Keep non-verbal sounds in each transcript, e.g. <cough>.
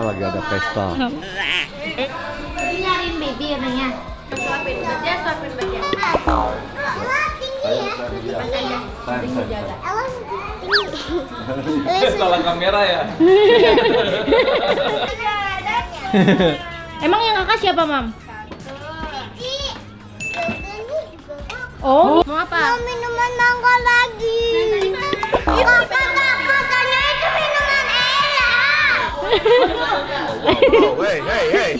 lagi ada pesta. Ini nyariin baby katanya. Suapin aja, suapin aja. Salah kamera ya. Emang yang kakak siapa, Mam? Oh, mau apa? minuman mangga lagi. Kata enak. Oh, hey, hey, hey.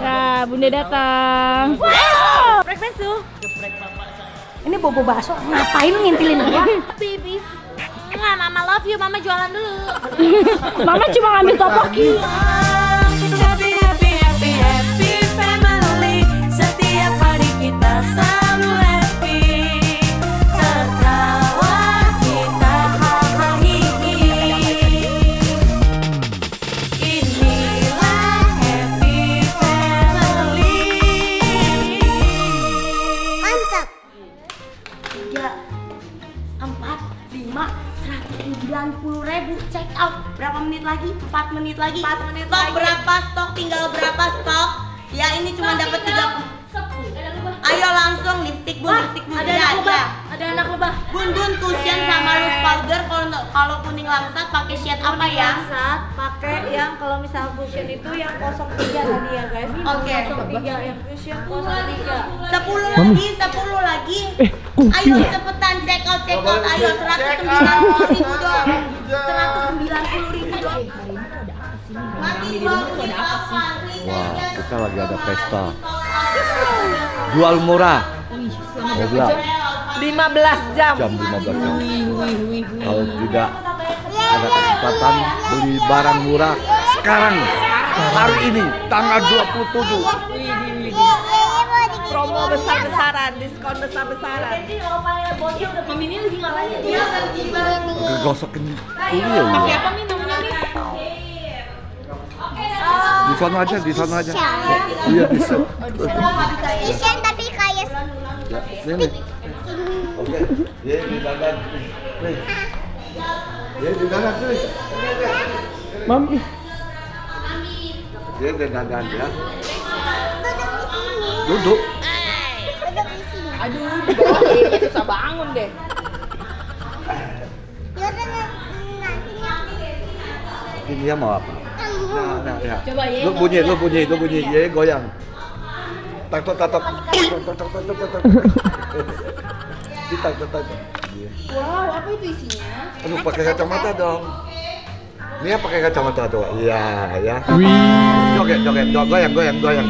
Ya, Bunda datang. Breakfast tuh. Ini bobo bakso. Ngapain ngintilin gua? Baby. Enggak, mama love you, mama jualan dulu. <laughs> Mama cuma ngambil topoki. Happy, happy, happy, happy family Setiap hari kita selalu Ayo seratus sembilan puluh ribu dong. Seratus sembilan puluh ribu dong. Masih dua puluh delapan. Wah, kita lagi ada pesta. Jual murah. 12 15 jam. jam 15 jam. Kalau tidak ada kesempatan beli barang murah sekarang hari ini tanggal 27 Promo besar-besaran, diskon besar-besaran. Mami ini lagi ngapain ya? gegosokin kuliah ya. Apa minumnya nih? Di sana aja, di sana aja. Iya di sana. Cushion tapi kayak Ya, sini. Oke, ya di dadan. Nih. Ya di dadan sini. Mami. Ya di ya. Duduk. Aduh, di bawah kayaknya susah bangun deh. Nantinya. Ini dia mau apa? Nah, nah, ya. Coba ya. Lu bunyi, lu bunyi, lu bunyi, ya goyang. Tak tak tak tak. Tak tak tak tak tak tak. Tak tak tak. Wow, apa itu isinya? Aduh, pakai kacamata dong. Nia pakai kacamata tuh. Iya, ya. Joget, joget, joget, goyang, goyang, goyang.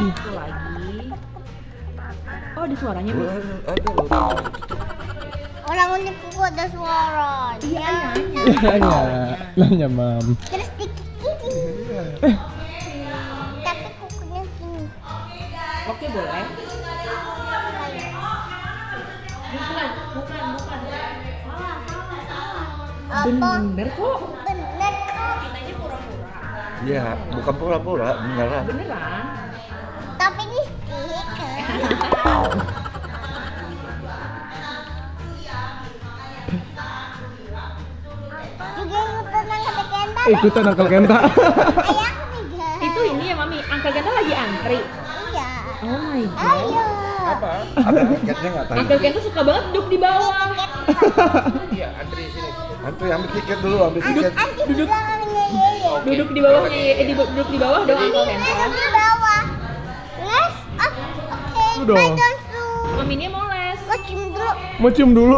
Ada suaranya. Aduh. Orang unik kuku ada suara. Iya. Nanya, nanya mam. Terus dikit ini. Tapi kukunya gini. Oke, boleh. Bukan, bukan, bukan. Apa? Bener kok. Bener kok. Kitanya pura-pura. Iya, bukan pura-pura, beneran. Beneran. Ikutan Uncle Kenta. <laughs> Itu ini ya, Mami. Angkel Kenta lagi antri. Iya. Oh my god. Ayo. Apa? Ada tiketnya nggak tadi? Angkel Kenta suka banget duduk di bawah. <laughs> Antri ambil tiket dulu, ambil tiket. Di belakangnya Yeye. Duduk di bawah eh di, duduk di bawah dong Angkel Kenta. Duduk di bawah. Oke. Udah. Maminya mau les. Gua cium dulu. Mau cium dulu.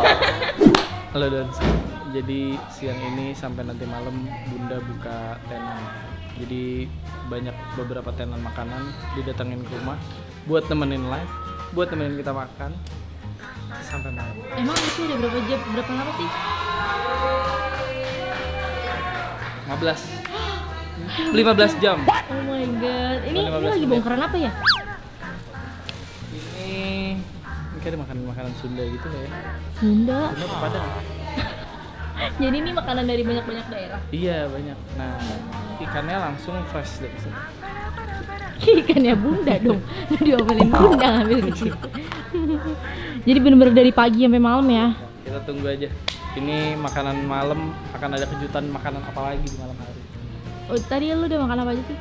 <laughs> Halo Dans. Jadi siang ini sampai nanti malam Bunda buka tenan. Jadi banyak beberapa tenan makanan didatengin ke rumah buat nemenin live, buat nemenin kita makan sampai malam. Emang itu udah berapa jam? Berapa lama sih? 15 15 jam. Oh my god. Ini, ini 15 lagi bongkaran apa ya? Kayak makanan makanan Sunda gitu ya. Sunda. Sunda apa Padang? <laughs> Jadi ini makanan dari banyak-banyak daerah. Iya banyak. Nah ikannya langsung fresh dari sini. <laughs> Ikannya bunda dong. <laughs> Diomelin bunda ngambil ke situ. Jadi bener-bener dari pagi sampai malam ya. Kita tunggu aja. Ini makanan malam akan ada kejutan makanan apa lagi di malam hari. Oh, tadi lu udah makan apa aja sih?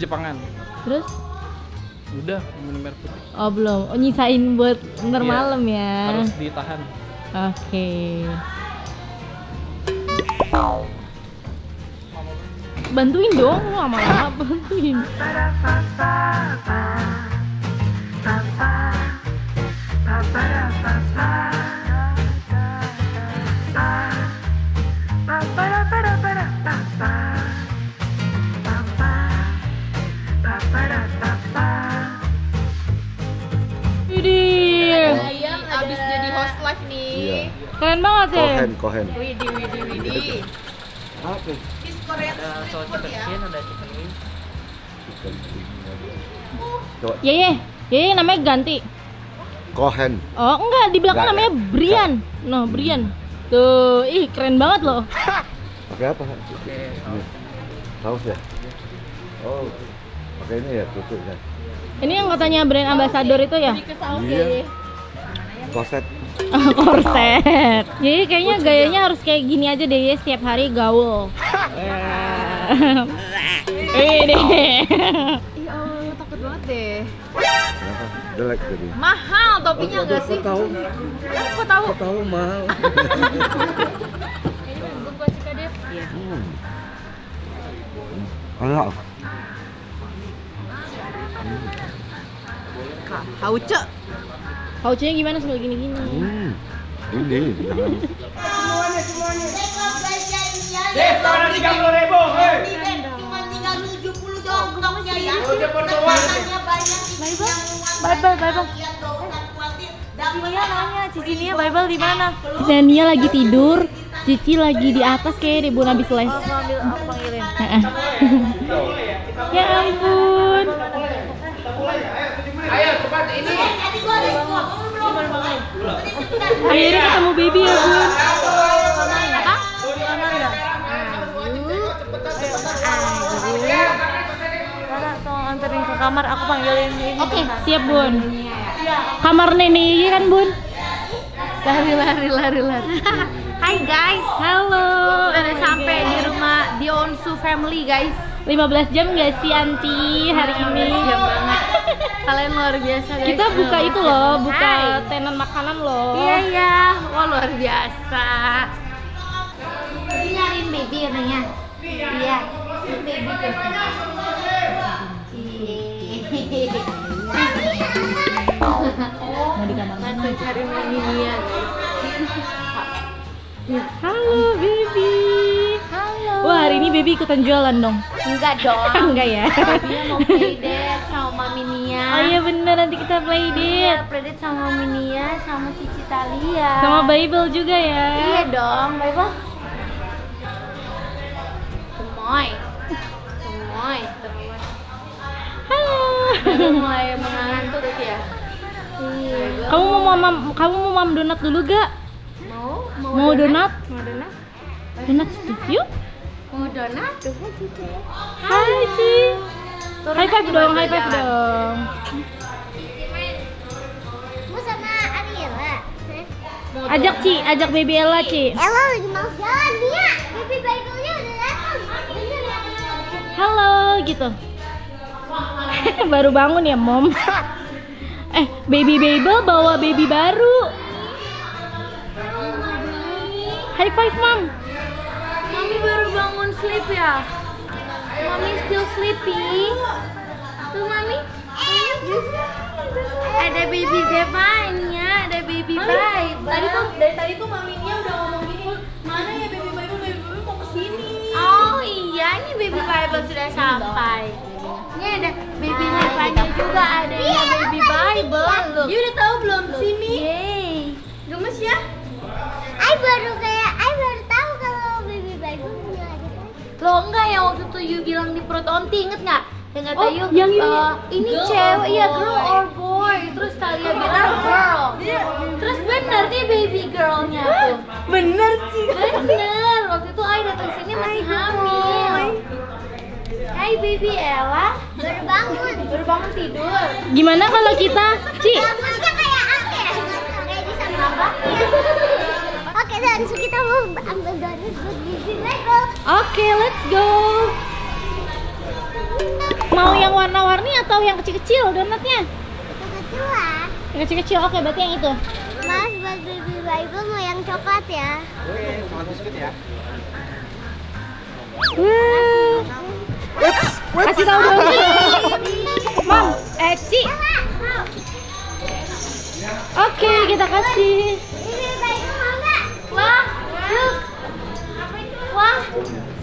Jepangan. Terus? Udah minum air putih. Oh belum. Oh nyisain buat ntar Iya. malam ya. Harus ditahan. Oke. Bantuin dong, lama-lama bantuin. Keren banget ya. Kohen, kohen. Widih, widih, widih. Apa? Miss Korean street food ya. Coba, Yeye, Yeye namanya ganti. kohen. Oh enggak, di belakang Enggak, namanya enggak. Brian. No, Brian. Tuh, ih keren banget loh. <laughs> Pakai apa? Ini. Saus ya? Oh, pakai ini ya, tusuk ya. Ini yang katanya brand ambassador itu ya? Iya. Koset. Korset. <laughs> Jadi kayaknya gayanya harus kayak gini aja deh ya setiap hari gaul. <laughs> Ini. Ya Allah, takut banget deh. Kenapa? Jelek jadi. Mahal topinya enggak sih? tahu? Kok tahu? Tahu mahal. <laughs> Hmm. Enak. Hauce. Pouchnya gimana sambil gini-gini? Hmm. Ini jangan. Dev, sekarang tiga puluh ribu, Cuma tinggal tujuh puluh doang stoknya ya. Pesanannya banyak. Bible, Bible, Bible. Nia nanya, Cici Nia Bible di mana? Dania lagi tidur, Cici lagi di atas kayak Bun habis les. Mau ambil panggilin. Heeh. <laughs> ya ampun. Tadi gua ada yang ngomong belum. Akhirnya ketemu baby ya Bun. Anterin ke kamar, aku panggilin ini. Oke, siap Bun. Kamar nenek kan Bun? Lari, lari, lari, lari. Hai guys, Halo. udah sampai di rumah di Onsu Family guys. 15 jam gak sih Anti hari ini? Jam banget. Kalian luar biasa guys. Kita buka itu loh, buka Hai. tenan makanan loh. Iya iya, wah luar biasa. Nyariin baby katanya. Iya. Baby Mau di kamar. Langsung cari Halo baby. Halo. Wah hari ini baby ikutan jualan dong? Enggak dong. <laughs> Enggak ya? Dia mau playdate iya bener nanti kita play Iya, date playdate sama Mami Nia sama Cici Talia. sama Bible juga ya. Iya dong, Bible. Gemoy. Gemoy. Halo. Udah mulai mengantuk ya. Iya. Kamu mau mamam, kamu mau mam donat dulu gak? Mau? Mau, Mau donat? Mau donat? Donat. Yuk. Mau donat? Cici. Hai Ci. Turun High five dong, high five dong. Mau sama Ariela. Ajak Ci, ajak baby Ella Ci. Ella lagi mau jalan Nia. Baby Bible-nya udah datang. Ya? Halo gitu. <laughs> baru bangun ya mom. <laughs> eh baby Bible bawa baby baru. High five mom. Mami baru bangun sleep ya? Mami still sleeping? Tuh Mami. Ada baby Zevanya, ada baby Bible. Tadi tuh dari tadi tuh maminya udah ngomong gini, mana ya baby Bible, baby Bible mau ke sini. Oh iya, ini baby Bible sudah sampai. Ini ada baby Zevanya juga, ada yang baby Bible. Dia udah tahu belum sini? Yeay. Gemes ya? I baru kayak I baru tahu kalau baby Bible punya adik. Lo enggak yang waktu itu you bilang di perut onti inget nggak? Yang kata Oh, you, yang eh, ini Girl cewek, iya girl or boy. Terus Talia bilang girl. Terus bener nih baby girlnya tuh. Bener sih. Bener, waktu itu Ai datang sini masih hamil. Hai baby Ella, Baru bangun. baru bangun tidur. Gimana kalau kita Ci? Kayak apa ya? Kayak di sana apa? Oke, dan kita mau ambil donat buat Michael. Oke, let's go. Mau yang warna-warni atau yang kecil-kecil donatnya? Itu kedua. Yang kecil-kecil, oke berarti yang itu. Mas buat bibi Michael mau yang coklat ya. Wuh. Kasih tahu dong. Mam, eh Ci. Oke, kita kasih.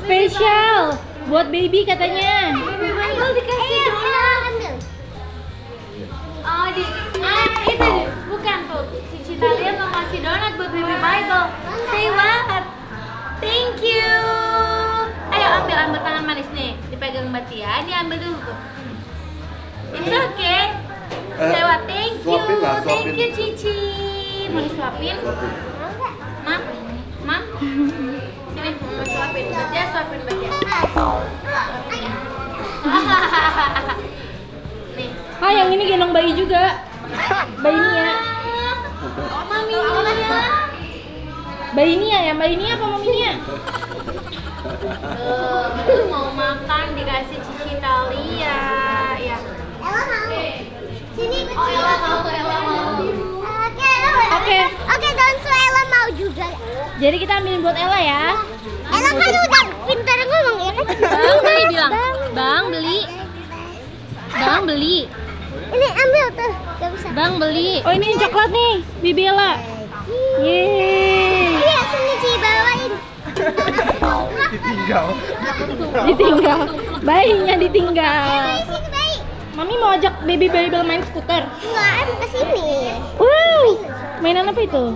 Spesial buat baby katanya. baby Bible dikasih donat. Oh, di ah itu di, bukan tuh. Cici Talia mau kasih donat buat baby Bible. Say what? Thank you. Ayo ambil ambil tangan manis nih, dipegang Mbak Tia. Ini ambil dulu tuh. It's okay. Say what? Thank you. Thank suapin. you Cici. Mau disuapin? Mam, mam. <laughs> Mau suapin. Tia suapin Mbak Tia. Nih. Ah, yang ini gendong bayi juga. Bayi Nia. Oh, mami Nia. Bayi Nia ya, bayi Nia apa mami Nia? Tuh, baru mau makan dikasih Cici Talia. Ya. Ella mau. Sini kecil. Oh, Ella mau, Ella mau. Oke, Ella. Oke. Oke, Donsu Ella mau juga. Jadi kita ambilin buat Ella ya. Ella kan udah pintar ngomong ya kan? Bang beli bilang. Bang beli. Bang beli. Ini ambil tuh. Gak bisa. Bang beli. Oh ini coklat nih, Bibi Ella. Yeay. Iya, sini Ci bawain. Ditinggal. Ditinggal. Bayinya ditinggal. Mami mau ajak baby Bible main skuter. Enggak, ke sini. Wow. Mainan apa itu?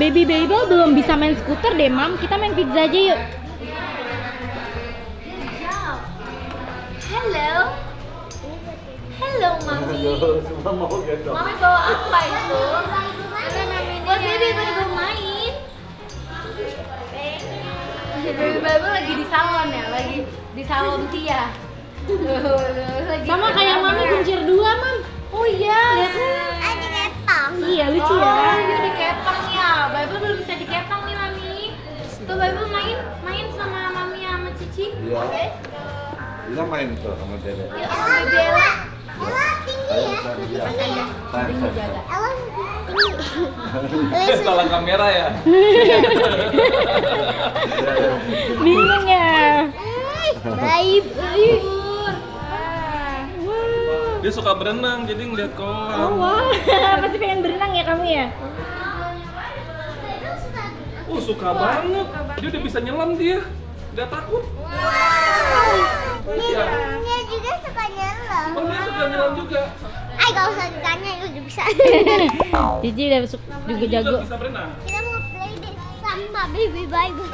Baby Babel belum bisa main skuter deh, Mam. Kita main pizza aja yuk. Hello. Hello, Mami. Semua mau gendong. Mami bawa apa itu? Buat baby baru main. Baby baby lagi di salon ya, lagi di salon Tia. Lagi Sama kayak Mami kuncir dua, Mam. Oh iya. Ada kepang. Iya, lucu Oh, ya. Ya. Bible belum bisa dikepang nih, Mami. Tuh Bible main, main sama Mami sama Cici. Iya. Kita main tuh sama Dede. Yuk, sama Baby Ella. Ella tinggi Ayo, ya. saya lihat. Saya saya. Ella tinggi. Salah kamera ya. <laughs> Bingung ya. Bayi. Dia suka berenang jadi ngeliat Oh, kolam. <laughs> wah. Pasti pengen berenang ya kamu ya? Oh suka banget. Dia udah bisa nyelam dia. Gak takut. Iya. Dia juga suka nyelam. Oh dia suka nyelam juga. Ay, gak usah ditanya, itu <laughs> udah bisa. Cici udah su- juga jago. bisa berenang. Kita mau play deh sama baby baby.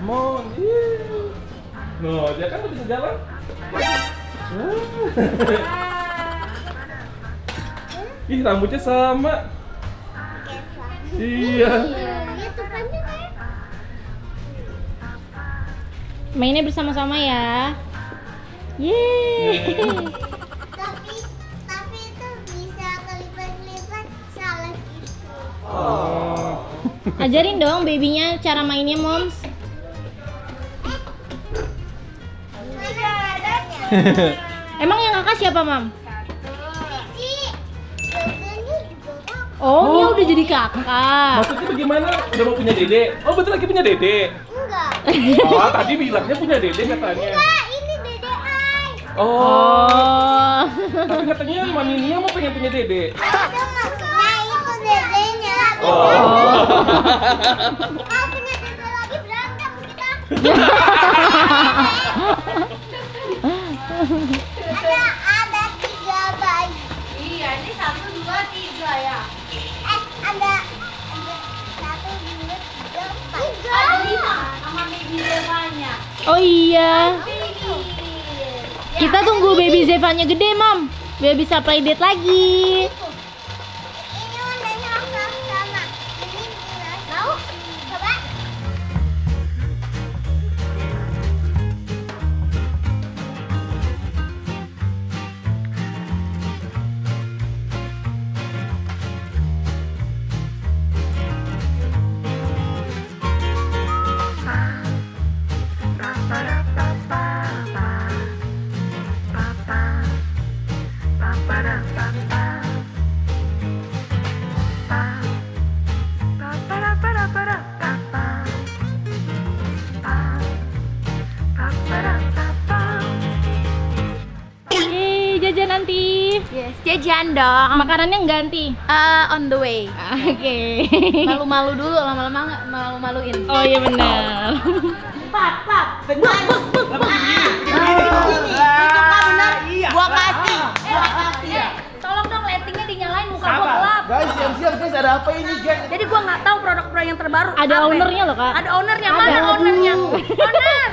Come on. No, dia kan bisa jalan. Ih, rambutnya sama. Iya. Dia tuh panjang ya. Mainnya bersama-sama ya. Yeay. Tapi tapi itu bisa kelipat-lipat salah gitu. Oh. Ajarin dong babynya cara mainnya, Moms. <laughs> Emang yang kakak siapa, Mam? Kak. Oh, dia udah jadi kakak. Maksudnya bagaimana? Udah mau punya dede? Oh betul lagi punya dede. Enggak. Oh tadi bilangnya punya dede katanya. Enggak, ini dede Ai. Oh. Oh. Tapi katanya Mami Nia mau pengen punya dede. Ada maksudnya itu dedenya. Oh. Kalau punya dede lagi berantem kita. <laughs> ada ada tiga bayi. Iya, ini satu, dua, tiga ya. Eh, ada ada satu dua tiga empat. Ada lima sama baby Zevanya. Oh iya. Baby. Kita tunggu baby Zevanya gede, Mam. Biar bisa play date lagi. Yes, jajan dong. Makanannya ganti. Eh, on the way. Oke. Malu-malu dulu, lama-lama malu-maluin. Oh iya benar. Pap, pap, benar. Ini, itu kan benar. Gua kasih. Gua kasih. Eh, tolong dong lightingnya dinyalain muka gua gelap. Guys, siap-siap guys, ada apa ini guys? Jadi gua nggak tahu produk-produk yang terbaru. Ada Apa? ownernya loh, Kak. Ada ownernya. Ada. Mana ownernya? Owner.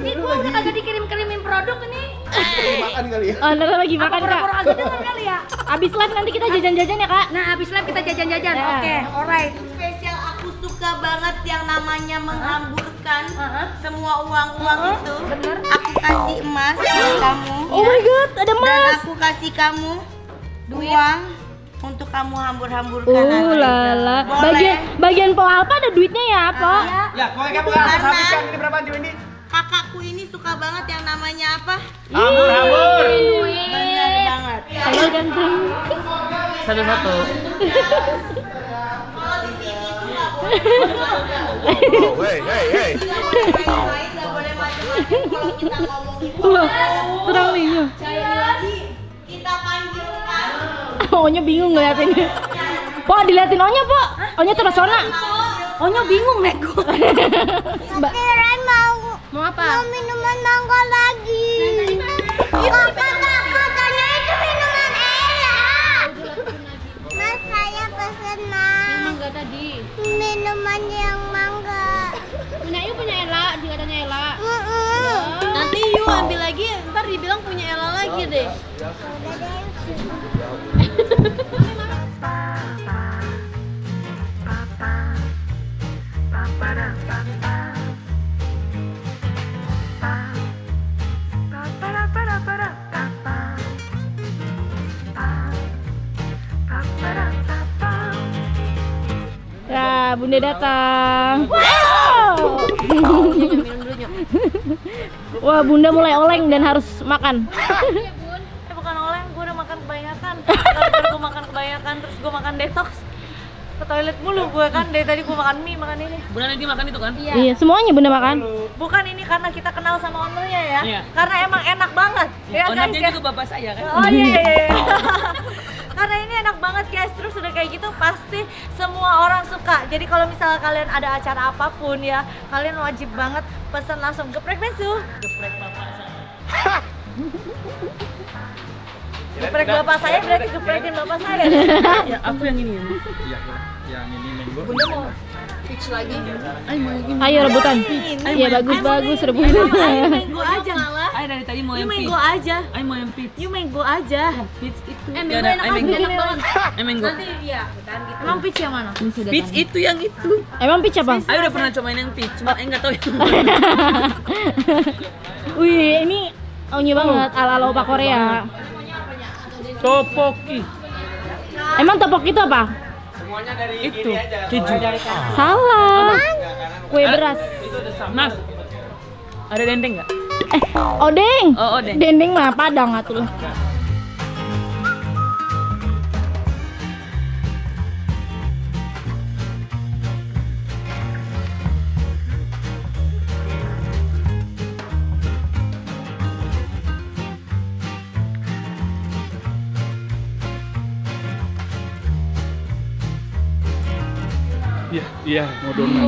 Ini gua udah kagak dikirim-kirimin produk ini. Makan kali ya. Owner lagi Apa makan kak. pura-pura kagak dengar kali ya? Abis live nanti kita jajan-jajan ya kak. Nah, habis live kita jajan-jajan. Ya. Oke, alright. Spesial aku suka banget yang namanya menghamburkan Heeh. semua uang-uang itu. Bener. Aku kasih emas buat kamu. Oh my god, ada Dan mas. aku kasih kamu uang untuk kamu hambur-hamburkan Uh nanti. lala. Boleh. Bagian bagian po apa ada duitnya ya apa? Ya, pokoknya kamu habiskan ini berapa ini? Kakakku ini suka banget yang namanya apa? Hambur, hambur. Benar banget. Halo ganteng. Satu-satu. Oh, kalau kita ngomong itu. Wah, terang kita panggilkan Onya bingung ngeliatinnya. Po, diliatin Onya, Po. Onya terpesona. Onya bingung nego. Mbak, mau Mau apa? mau minuman mangga lagi. Kata katanya itu minuman Ella. Mas saya pesen mas Mangga tadi. minuman yang mangga. Punya Iu punya Ella, juga katanya Ella. Mm-mm. Nanti Yu ambil lagi, ntar dibilang punya Ella lagi deh. Udah deh. <laughs> Bunda datang. Wow. Minum dulu Nyok. Wah, Bunda mulai oleng dan harus makan. Eh bukan oleng, gue udah makan kebanyakan. Gara-gara gue makan kebanyakan, terus gue makan detox. Ke toilet mulu gue kan, dari tadi gue makan mie, makan ini. Bulan lagi makan itu kan? Iya, semuanya Bunda makan. Bukan ini karena kita kenal sama ownernya ya, Iya. karena emang enak banget. Ya, guys, Ownernya ya. juga bapak saya kan? Oh iya iya iya. <laughs> Karena ini enak banget guys, terus udah kayak gitu pasti semua orang suka. Jadi kalau misalnya kalian ada acara apa pun ya, kalian wajib banget pesan langsung geprek besu. Geprek bapak saya. geprek bapak saya berarti geprekin bapak saya. <laughs> Ya, aku yang ini. Iya, yang ini mango. Bunda mau pitch lagi? Ayo rebutan. Iya, bagus-bagus rebutan. Ayo mango aja ngalah. Ay, dari tadi mau You yang peach. mango aja. Ay, mau yang peach. You mango aja. Peach itu. Eh, Ya mango udah, enak banget, iya, kan gitu. Emang pitch yang mana? Peach itu yang itu. Emang peach apa? Ayo udah pernah cobain yang peach, cuma enggak tahu yang <laughs> Wih, ini Onye banget ala-ala opa Korea. Topoki. Emang topok itu apa? Itu keju. Salah. Kue beras. Mas. Ada dendeng nggak? Eh, odeng. Oh, odeng. Dendeng mah padang atuh. Iya, mau donat.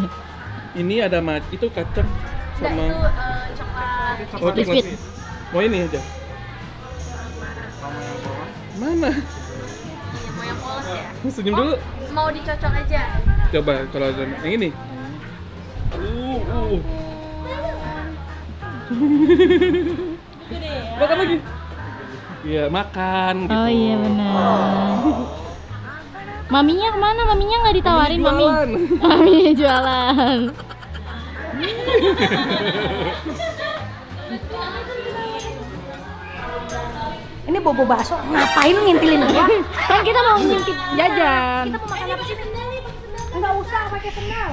<laughs> ini ada mat, itu kacang sama coklat. oh, coklat. Mau ini aja. Mana? Mau yang polos ya? <laughs> Senyum dulu. Mau dicocok aja. Coba kalau ada yang ini. Uh, uh. Makan lagi. Iya, makan gitu. Oh iya benar. <laughs> Maminya ke mana? Maminya nggak ditawarin mami. jualan. <laughs> Maminya jualan. Ini bobo bakso. Ngapain lu ngintilin gua? Kan kita mau ngintip jajan. Kita mau makan apa sih? Enggak usah pakai sendal.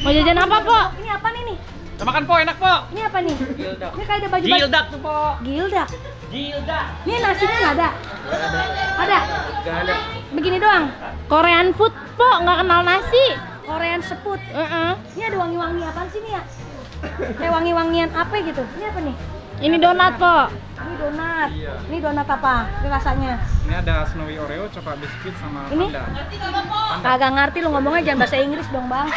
Mau jajan apa, Po? Ini apa nih nih? Kita makan po, enak po. Ini apa nih? Ini kayak ada baju baju. Gildak tuh po. Gildak. Gildak. Ini nasinya nggak ada. Ada. Gak ada. Begini doang. Korean food, Po. Nggak kenal nasi. Korean seput. Heeh. Ini ada wangi-wangi apaan sih nih ya? Kayak wangi-wangian apa gitu? Ini apa nih? Ini donat, Po. Ini donat. Ini donat apa? Ini rasanya. Ini ada snowy oreo, coklat biskuit sama Ini? panda. Kagak ngerti lu ngomongnya jangan bahasa Inggris dong, Bang.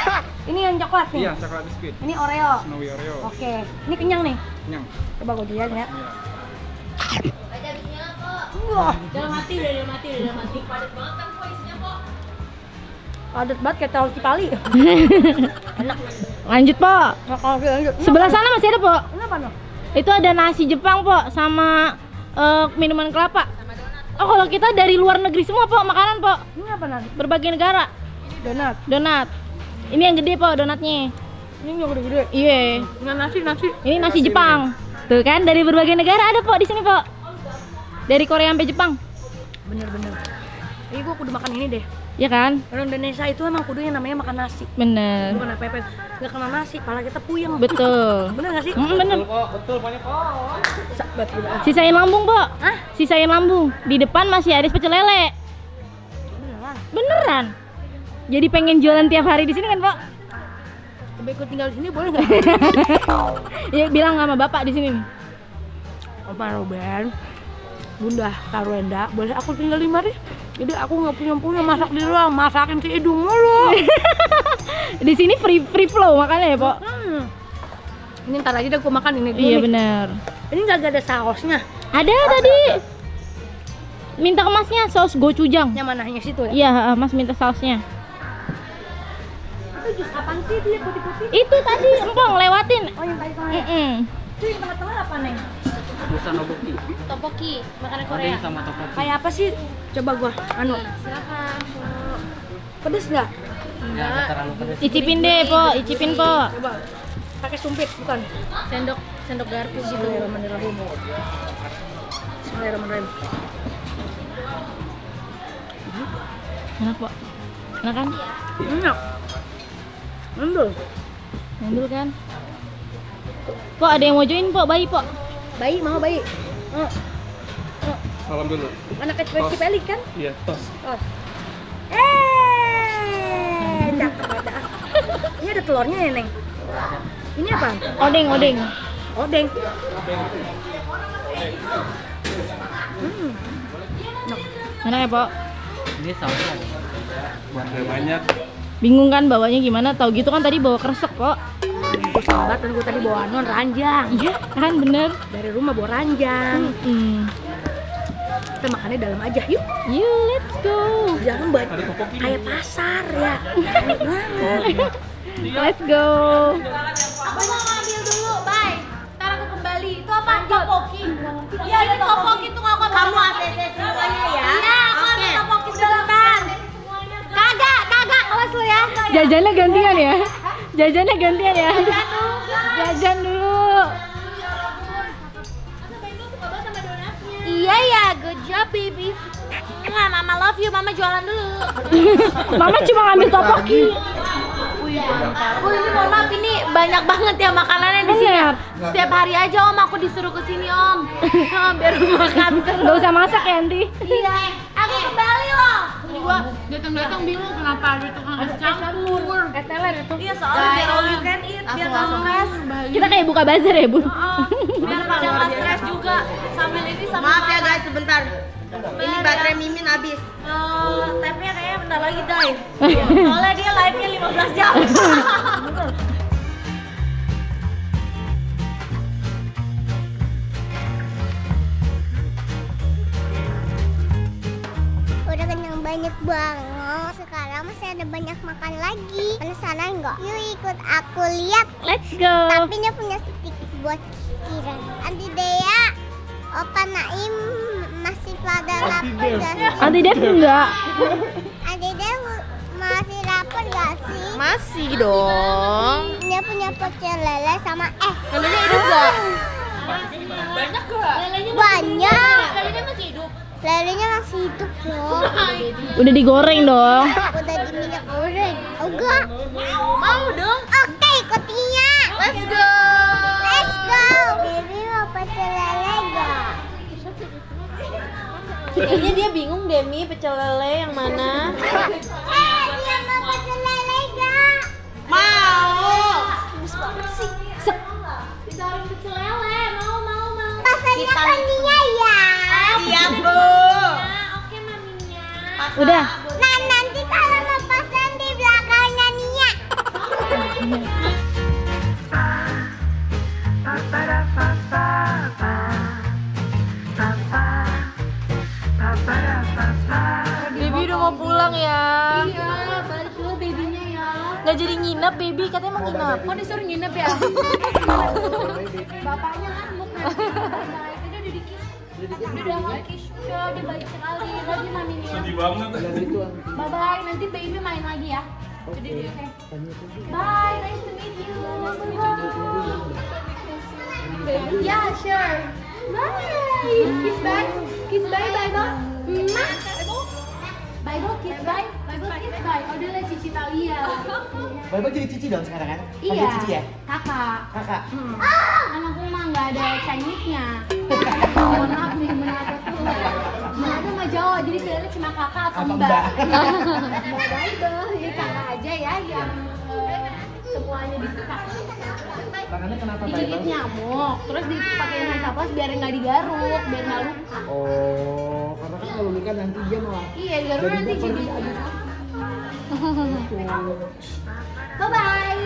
Ini yang coklat nih. Iya, coklat biskuit. Ini Oreo. Snowy oreo. Oke. Ini kenyang nih. Kenyang. Coba gue lihat ya. Iya. Wah, Udah mati, udah mati, udah mati. Padat banget kan kok isinya kok. padat banget kayak tahu cipali. Lanjut, lanjut. Sebelah sana masih ada, Po. Ini apa noh? Itu ada nasi Jepang, Po, sama eh, minuman kelapa. Oh, kalau kita dari luar negeri semua, Po, makanan, Po. Ini apa nanti? Berbagai negara. Donat. Donat. Ini yang gede, Po, donatnya. Ini yang gede-gede. Iya. Dengan nasi nasi. Ini nasi Jepang. Tuh kan dari berbagai negara ada, Po, di sini, Po. Dari Korea sampai Jepang. Bener-bener. Ini gua kudu makan ini deh. Ya kan? Orang Indonesia itu emang kudunya namanya makan nasi. Bener. Bukan pepes. Gak kena nasi, pala kita puyeng. Betul. <laughs> Bener gak sih? Mm, bener. Kok betul banyak kok. Sisain lambung, Po. Hah? Sisain lambung. Di depan masih ada pecel lele. Beneran. Beneran. Jadi pengen jualan tiap hari di sini kan, Po? Ikut tinggal di sini boleh nggak? <laughs> ya bilang sama bapak di sini. Oma Ruben, Bunda Karwenda, boleh aku tinggal di mari? Jadi aku nggak punya punya masak di rumah, masakin si hidung mulu. <laughs> Di sini free free flow makanya ya, Po. Hmm. Ini ntar aja deh aku makan ini dulu Iya nih. bener. Ini nggak ada sausnya. Ada tadi. Minta kemasnya saus gochujang. Yang mana? Yang situ ya? Iya, Mas minta sausnya. Itu jus apaan sih dia putih-putih? Itu tadi empong lewatin. Oh yang tadi tengah. Mm-mm. Itu yang tengah-tengah apa neng? Busanobuki. Topoki, makanan Korea. Odeng sama topoki. Kayak apa sih? Coba gua, anu, Silakan. pedes nggak? Ya, nggak terlalu pedas. Icipin deh, Po. Icipin, Po. Coba. Pakai sumpit, bukan? Sendok sendok garpu gitu. Bismillahirrahmanirrahim. Bismillahirrahmanirrahim. Enak, Po. Enak kan? Enak. Endul. Ngambil kan? Po, ada yang mau join, Po. Bayi, Po. Bayi, mau bayi. Oh, Salam dulu. anak kecil cipeli kan? Iya, tos. Oh. Eh, cakep ada. Ini ada telurnya ya, Neng? Ini apa? Odeng, odeng. Odeng. Hmm. Enak ya, Po? Ini sausnya. Buat banyak. Bingung kan bawanya gimana? Tahu gitu kan tadi bawa kresek, Po. Gue sahabat dan gue tadi bawa anuan ranjang. Iya, kan bener. Dari rumah bawa ranjang. Hmm. Kita makannya dalam aja, yuk. You let's go. Jangan buat kayak pasar ya. Let's go. Aku mau ngambil dulu, bye. Ntar aku kembali. Itu apa? Topoki. Iya, ada topoki tuh aku Kamu ACC semuanya ya. Iya, aku lu ya. Jajannya gantian ya. <laughs> Jajannya gantian ya. Jajan dulu. Iya ya, good job baby. Enggak, mama love you, mama jualan dulu. <laughs> Mama cuma ngambil topoki. Wih, ini mohon maaf ini banyak banget ya makanannya di sini. ya. Bener. Setiap hari aja om aku disuruh ke sini om. <laughs> Biar makan terus. Gak usah masak ya, Anti. Iya, aku kembali gua datang-datang bingung kenapa ada tukang es campur. Es teler itu. Iya, soalnya biar all you can eat, biar nggak stres. Kita kayak buka bazar ya, Bu. Biar pada nggak stres juga. Sambil ini sambil Maaf ya guys, sebentar. Ini baterai Mimin habis. Eh, tab-nya kayaknya bentar lagi die. Soalnya dia live-nya 15 jam. <laughs> <laughs> banyak banget. Sekarang masih ada banyak makan lagi. Penasaran nggak? Yuk ikut aku lihat. Let's go. Tapi dia punya stick buat kira. Anti Dea, Opa Naim masih pada lapar gak sih? Anti Dev enggak. Anti Dea masih lapar gak sih? Masih dong. Dia punya pecel lele sama es. Lelenya hidup gak? Banyak gak? Lelenya Banyak. Lelenya masih hidup. Lelenya masih hidup loh. Udah digoreng dong. Udah di minyak goreng. Oh enggak. Mau dong. Oke, ikutinnya. Let's go. Let's go. Baby mau pecel lele gak? Kayaknya dia bingung deh Mi pecel lele yang mana. Eh, dia mau pecel lele gak? Mau. Bagus banget sih. Ditaruh pecel lele. Mau mau Banyak Nia ya. Siap, Bu. Oke maminya. Udah. Nah, nanti kalau mau pesan di belakangnya Nia. Baby udah mau pulang ya. Iya, balik dulu babynya ya. Nggak jadi nginep, baby katanya mau nginep. Oh disuruh nginep ya? <laughs> Bapaknya ngamuk nanti. Udah udah dikis. Udah udah mau kiss. Udah dia baik sekali. Lagi maminya. Sedih banget. Bye bye. Nanti baby main lagi ya. Oke. Bye. Nice to meet you. Nice to meet you. Yeah, sure. Bye. Kiss bye. Kiss bye, bye. Bye bye, kiss bye. Kiss bye. Oh, Cici Talia. Bapak jadi cici dong sekarang kan? Iya. Panggil cici ya? Kakak. Kakak. Hmm. Anakku mah nggak ada Chinese-nya. Mohon maaf nih, Manado tuh. Manado mah Jawa, jadi sebenarnya cuma kakak atau mbak. mbak? Mau Bible, ya kakak aja ya yang eh, semuanya bisa. Tangannya kenapa Digigit nyamuk, terus dipakein hansaplast biar nggak digaruk, biar nggak luka. Oh, karena kan kalau luka nanti dia malah Iya, digaruk Jadi nanti jadi. Bye bye.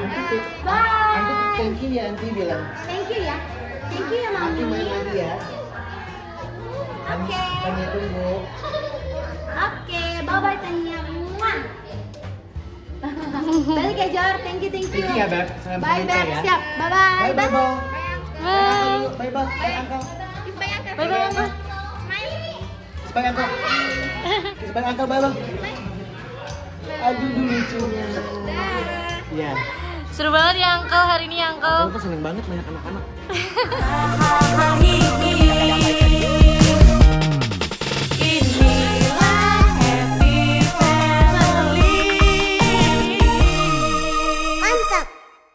Bye. thank you ya Anti bilang. Thank you ya. Thank you ya mami. main lagi ya. Oke. Kami tunggu. Oke, bye bye Tania. Muah. Balik ya Jor, thank you, thank you. Thank you ya, Beb. Salam Bye sejahtera Beb, ya. siap. Bye bye. Bye bye bang. Bye. Bye bye. Bye uncle. Bye bye, Uncle. Kiss bye uncle. Kiss bye uncle bye bang aduh lucunya. Ya seru banget ya Angkel hari ini Angkel aku seneng banget banyak anak-anak. <laughs>